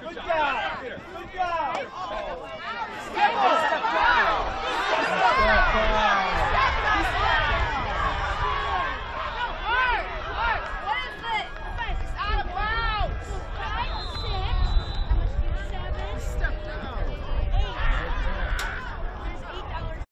Good job.